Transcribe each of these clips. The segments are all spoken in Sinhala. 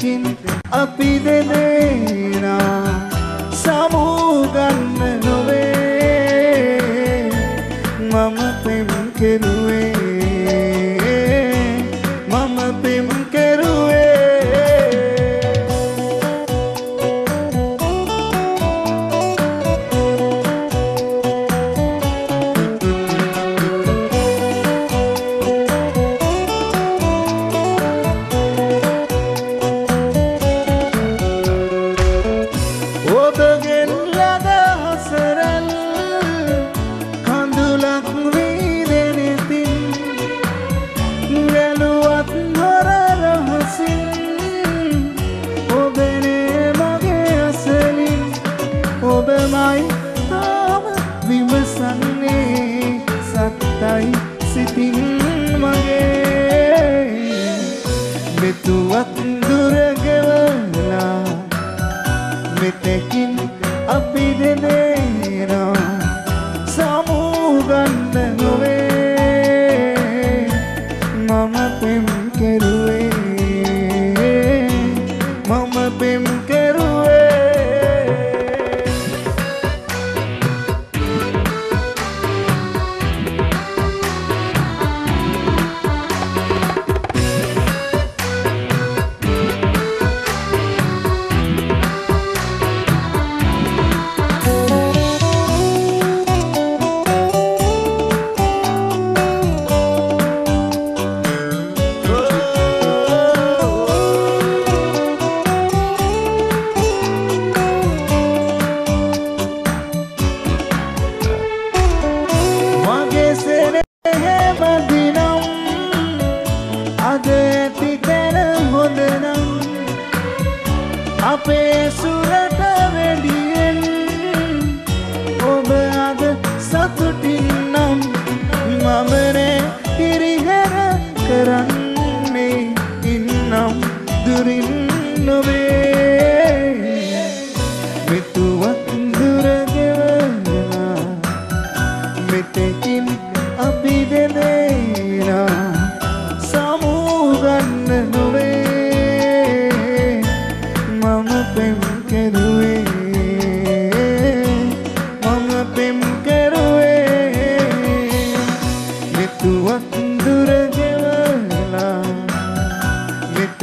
සිතින් අපි දෙදේනා සමුගන්න නොවේ. මම පෙම් කෙරුවේ තමයි තාම විමසන්නේ සත්තයි සිතින් මගේ. මෙතුවත් දුරගෙවලා මෙතෙකින් අපි දෙනේරා සමුගන්න නොවේ. මම පෙම් කෙරුවේ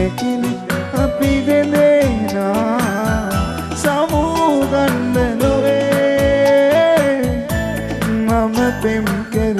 නොහැකින අපි දෙදේනා සමූගන්න නොවේ. මම පෙම් කෙර